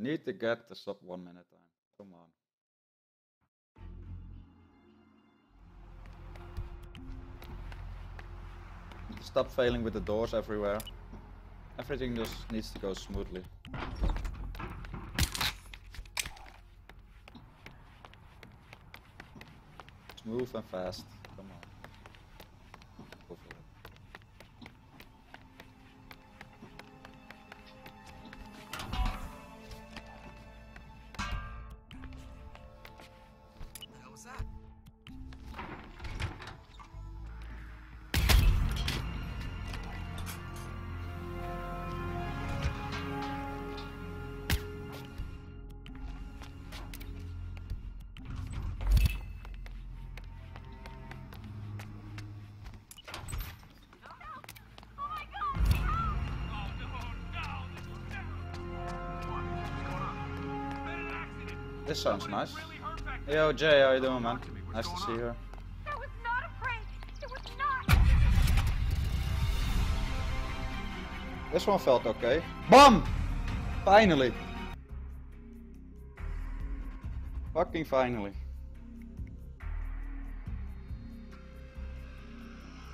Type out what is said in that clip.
Need to get the sub one minute time. Come on. Stop failing with the doors everywhere. Everything just needs to go smoothly. Smooth and fast. This sounds nice. Yo, Jay, how you doing, man? Nice to see you. This one felt okay. BAM! Finally! Fucking finally.